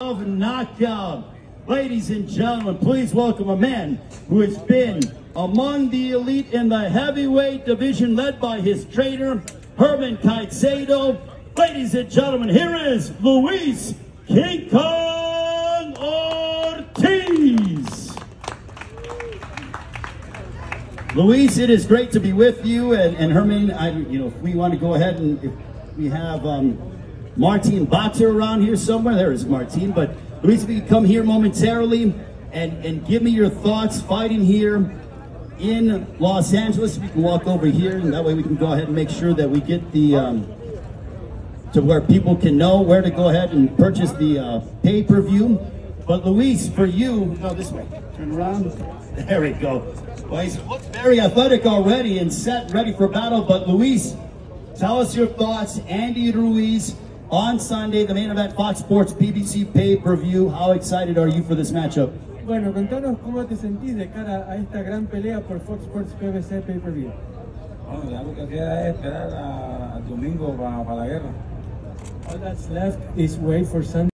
of knockout. Ladies and gentlemen, please welcome a man who has been among the elite in the heavyweight division led by his trainer, Herman Caicedo. Ladies and gentlemen, here is Luis King Kong Ortiz. Luis, it is great to be with you. And, and Herman, I, you know, if we want to go ahead and if we have um, Martin Boxer around here somewhere. There is Martin. But Luis, if you could come here momentarily and, and give me your thoughts fighting here in Los Angeles. We can walk over here, and that way we can go ahead and make sure that we get the um, to where people can know where to go ahead and purchase the uh, pay-per-view. But Luis, for you, no, this way. Turn around. There we go. Well, he's looks very athletic already and set, ready for battle. But Luis, tell us your thoughts. Andy Ruiz on Sunday, the main event, Fox Sports PBC pay-per-view. How excited are you for this matchup? Bueno, contanos cómo te sentís de cara a esta gran pelea por Fox Sports PBC Pay-Per-View. Bueno, ya lo que queda es esperar al domingo para la guerra. All that's left is wait for Sunday.